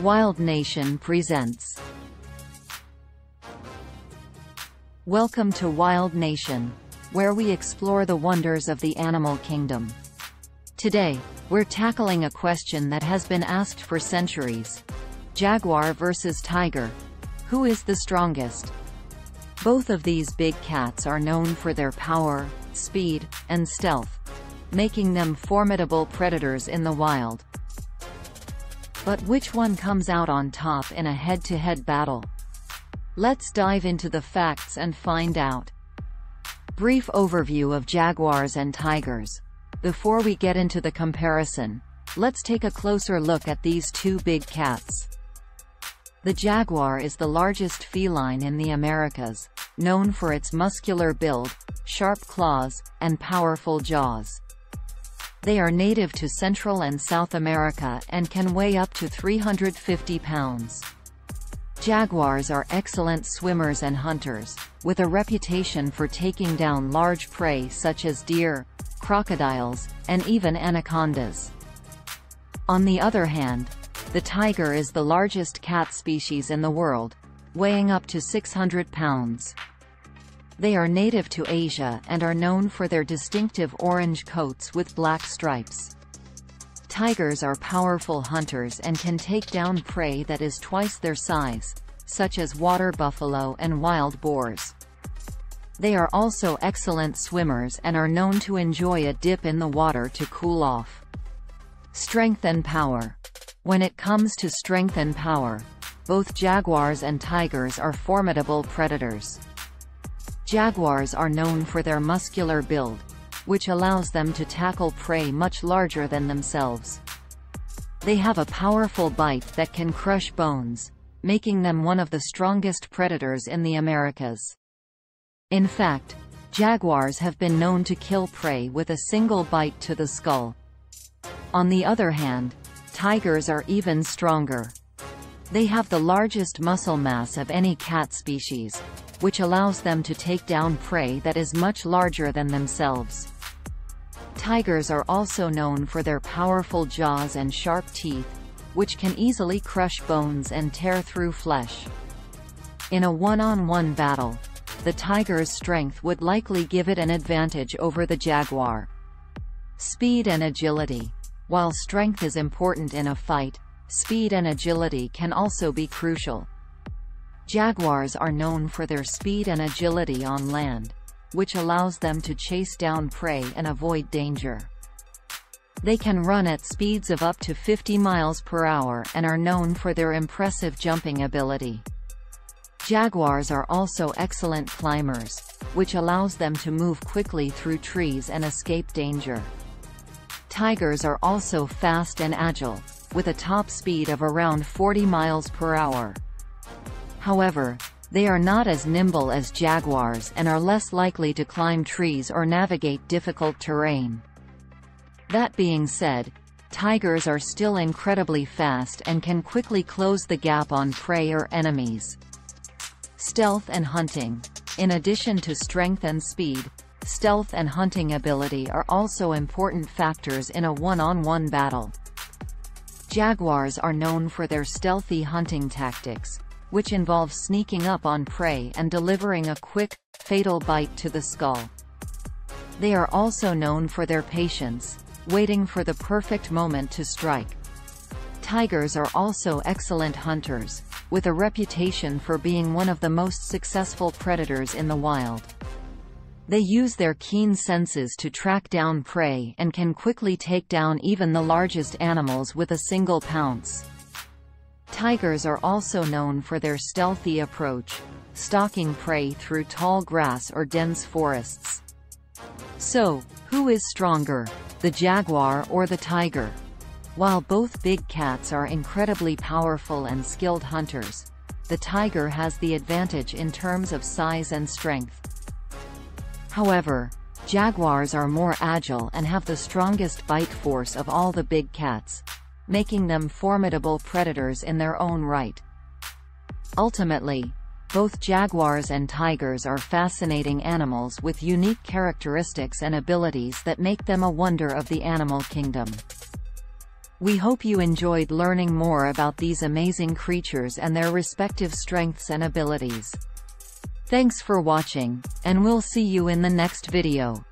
Wild Nation presents Welcome to Wild Nation, where we explore the wonders of the animal kingdom. Today, we're tackling a question that has been asked for centuries. Jaguar versus tiger. Who is the strongest? Both of these big cats are known for their power, speed, and stealth, making them formidable predators in the wild. But which one comes out on top in a head-to-head -head battle? Let's dive into the facts and find out. Brief overview of jaguars and tigers. Before we get into the comparison, let's take a closer look at these two big cats. The jaguar is the largest feline in the Americas, known for its muscular build, sharp claws, and powerful jaws. They are native to Central and South America and can weigh up to 350 pounds. Jaguars are excellent swimmers and hunters, with a reputation for taking down large prey such as deer, crocodiles, and even anacondas. On the other hand, the tiger is the largest cat species in the world, weighing up to 600 pounds. They are native to Asia and are known for their distinctive orange coats with black stripes. Tigers are powerful hunters and can take down prey that is twice their size, such as water buffalo and wild boars. They are also excellent swimmers and are known to enjoy a dip in the water to cool off. Strength and power. When it comes to strength and power, both jaguars and tigers are formidable predators. Jaguars are known for their muscular build, which allows them to tackle prey much larger than themselves. They have a powerful bite that can crush bones, making them one of the strongest predators in the Americas. In fact, jaguars have been known to kill prey with a single bite to the skull. On the other hand, tigers are even stronger. They have the largest muscle mass of any cat species, which allows them to take down prey that is much larger than themselves. Tigers are also known for their powerful jaws and sharp teeth, which can easily crush bones and tear through flesh. In a one-on-one -on -one battle, the tiger's strength would likely give it an advantage over the jaguar. Speed and agility. While strength is important in a fight, speed and agility can also be crucial. Jaguars are known for their speed and agility on land, which allows them to chase down prey and avoid danger. They can run at speeds of up to 50 miles per hour and are known for their impressive jumping ability. Jaguars are also excellent climbers, which allows them to move quickly through trees and escape danger. Tigers are also fast and agile, with a top speed of around 40 miles per hour. However, they are not as nimble as jaguars and are less likely to climb trees or navigate difficult terrain. That being said, tigers are still incredibly fast and can quickly close the gap on prey or enemies. Stealth and hunting. In addition to strength and speed, stealth and hunting ability are also important factors in a one-on-one -on -one battle. Jaguars are known for their stealthy hunting tactics, which involves sneaking up on prey and delivering a quick, fatal bite to the skull. They are also known for their patience, waiting for the perfect moment to strike. Tigers are also excellent hunters, with a reputation for being one of the most successful predators in the wild. They use their keen senses to track down prey and can quickly take down even the largest animals with a single pounce. Tigers are also known for their stealthy approach, stalking prey through tall grass or dense forests. So, who is stronger, the jaguar or the tiger? While both big cats are incredibly powerful and skilled hunters, the tiger has the advantage in terms of size and strength. However, jaguars are more agile and have the strongest bite force of all the big cats, making them formidable predators in their own right. Ultimately, both jaguars and tigers are fascinating animals with unique characteristics and abilities that make them a wonder of the animal kingdom. We hope you enjoyed learning more about these amazing creatures and their respective strengths and abilities. Thanks for watching, and we'll see you in the next video.